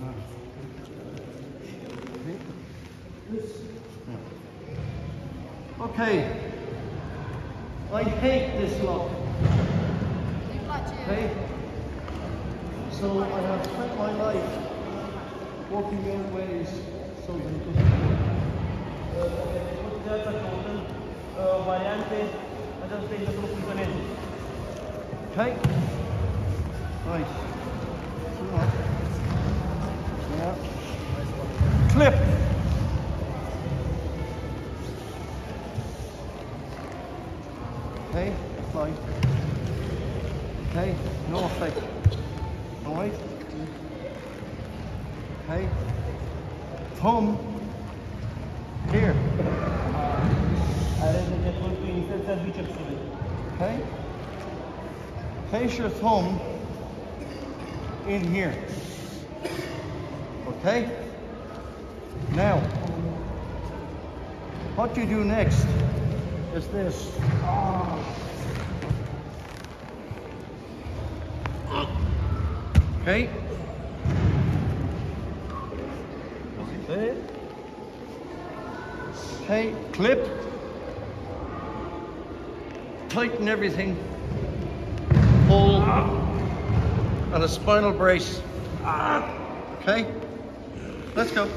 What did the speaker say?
Hmm. Okay. I hate this lock. Okay? So I have spent my life walking out ways so that it doesn't Puteți căutând Okay, fine. Okay, no effect. Alright? Okay. Thumb here. Are legături cu inserția bicepsului. Okay? Place your thumb in here. Okay? Now, what do you do next is this. Oh. Okay? Okay. Okay, clip. Tighten everything. Pull. And a spinal brace. Okay? Let's go.